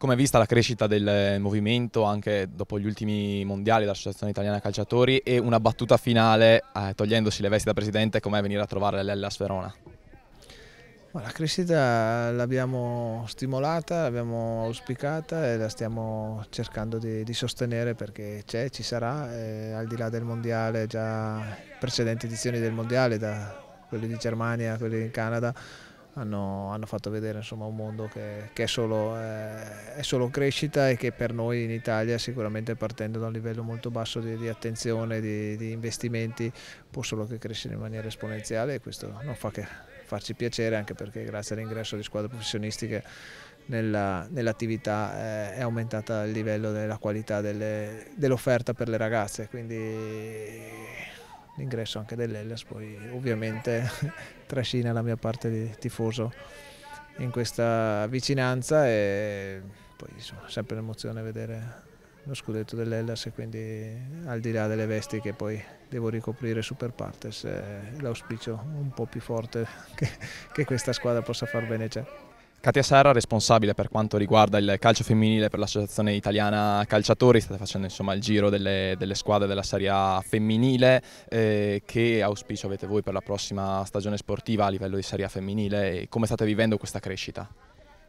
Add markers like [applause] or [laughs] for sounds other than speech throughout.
Come è vista la crescita del movimento anche dopo gli ultimi mondiali dell'Associazione Italiana Calciatori e una battuta finale, eh, togliendosi le vesti da presidente, com'è venire a trovare l'Ellas Verona? La crescita l'abbiamo stimolata, l'abbiamo auspicata e la stiamo cercando di, di sostenere perché c'è, ci sarà, al di là del mondiale, già precedenti edizioni del mondiale, da quelli di Germania, quelli in Canada, hanno, hanno fatto vedere insomma, un mondo che, che è, solo, eh, è, solo, crescita e che per noi in Italia sicuramente partendo da un livello molto basso di, di attenzione, di, di investimenti, può solo che crescere in maniera esponenziale e questo non fa che farci piacere anche perché grazie all'ingresso di squadre professionistiche nell'attività nell eh, è aumentata il livello della qualità dell'offerta dell per le ragazze, quindi l'ingresso anche dell'Ellas poi ovviamente [laughs] trascina la mia parte di tifoso in questa vicinanza e poi insomma sempre l'emozione vedere lo scudetto dell'Ellas e quindi al di là delle vesti che poi devo ricoprire Super Partes l'auspicio un po' più forte [laughs] che, che questa squadra possa far bene c'è. Katia Serra, responsabile per quanto riguarda il calcio femminile per l'Associazione Italiana Calciatori, state facendo insomma, il giro delle, delle, squadre della Serie A femminile, eh, che auspicio avete voi per la prossima stagione sportiva a livello di Serie A femminile e come state vivendo questa crescita?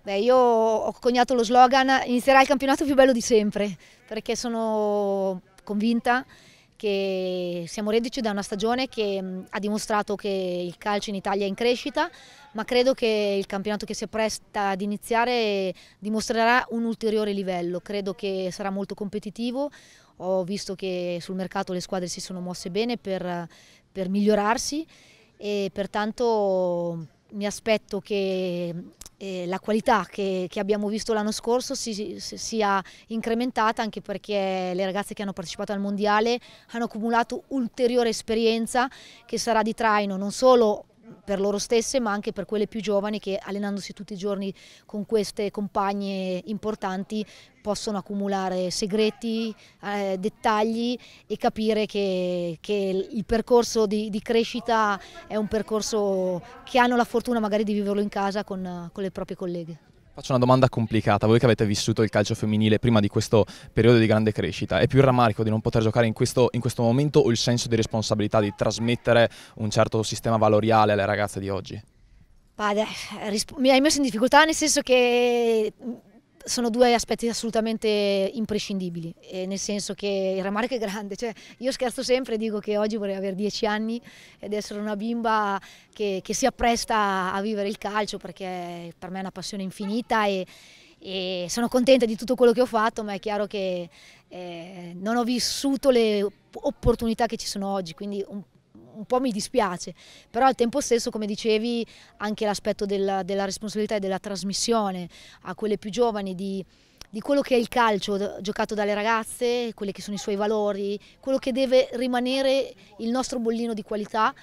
Beh, io ho coniato lo slogan inizierà il campionato più bello di sempre, perché sono convinta che siamo reduci da una stagione che ha dimostrato che il calcio in Italia è in crescita, ma credo che il campionato che si appresta ad iniziare dimostrerà un ulteriore livello, credo che sarà molto competitivo, ho visto che sul mercato le squadre si sono mosse bene per, per migliorarsi e pertanto mi aspetto che eh, la qualità che, che, abbiamo visto l'anno scorso si, si, sia incrementata anche perché le ragazze che hanno partecipato al mondiale hanno accumulato ulteriore esperienza che sarà di traino non solo per loro stesse ma anche per quelle più giovani che allenandosi tutti i giorni con queste compagne importanti possono accumulare segreti, eh, dettagli e capire che, che il percorso di, di, crescita è un percorso che hanno la fortuna magari di viverlo in casa con, con le proprie colleghe. Faccio una domanda complicata, voi che avete vissuto il calcio femminile prima di questo periodo di grande crescita, è più il rammarico di non poter giocare in questo, in questo momento o il senso di responsabilità di trasmettere un certo sistema valoriale alle ragazze di oggi? Padre, mi hai messo in difficoltà nel senso che sono due aspetti assolutamente imprescindibili, nel senso che il rammarico è grande, cioè, io scherzo sempre e dico che oggi vorrei avere dieci anni ed essere una bimba che, che, si appresta a vivere il calcio perché per me è una passione infinita e, e sono contenta di tutto quello che ho fatto, ma è chiaro che eh, non ho vissuto le opportunità che ci sono oggi, quindi un un po' mi dispiace, però al tempo stesso, come dicevi, anche l'aspetto della, della, responsabilità e della trasmissione a quelle più giovani di, di quello che è il calcio giocato dalle ragazze, quelli che sono i suoi valori, quello che deve rimanere il nostro bollino di qualità.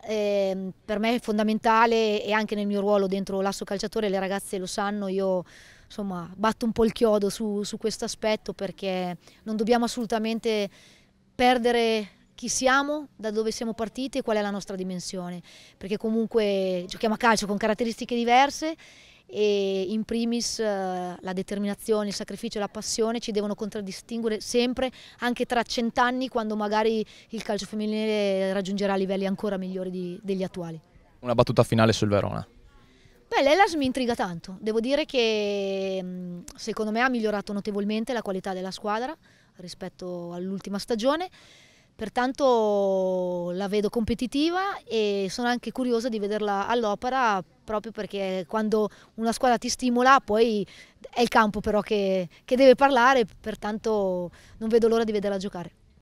Eh, per me è fondamentale e anche nel mio ruolo dentro l'asso calciatore le ragazze lo sanno, io insomma batto un po' il chiodo su, su questo aspetto perché non dobbiamo assolutamente perdere chi siamo, da dove siamo partiti e qual è la nostra dimensione, perché comunque giochiamo a calcio con caratteristiche diverse e in primis eh, la determinazione, il sacrificio e la passione ci devono contraddistinguere sempre, anche tra cent'anni quando magari il calcio femminile raggiungerà livelli ancora migliori di, degli attuali. Una battuta finale sul Verona. Beh, l'Elas mi intriga tanto, devo dire che mm, secondo me ha migliorato notevolmente la qualità della squadra rispetto all'ultima stagione. Pertanto la vedo competitiva e sono anche curiosa di vederla all'opera proprio perché quando una squadra ti stimola poi è il campo però che, che deve parlare, pertanto non vedo l'ora di vederla giocare.